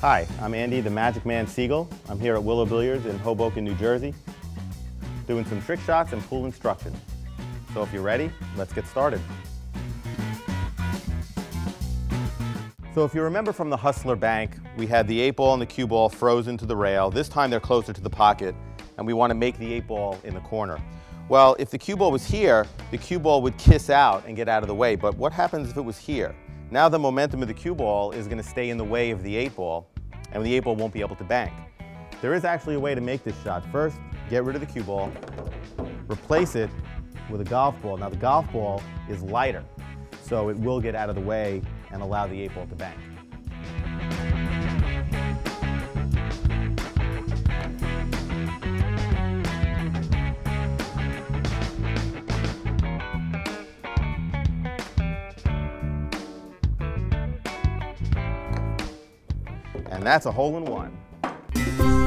Hi, I'm Andy the Magic Man Segal. I'm here at Willow Billiards in Hoboken, New Jersey, doing some trick shots and pool instruction. So if you're ready, let's get started. So if you remember from the Hustler Bank, we had the eight ball and the cue ball frozen to the rail. This time they're closer to the pocket, and we want to make the eight ball in the corner. Well, if the cue ball was here, the cue ball would kiss out and get out of the way. But what happens if it was here? Now the momentum of the cue ball is going to stay in the way of the eight ball, and the eight ball won't be able to bank. There is actually a way to make this shot. First, get rid of the cue ball, replace it with a golf ball. Now the golf ball is lighter, so it will get out of the way and allow the eight ball to bank. And that's a hole in one.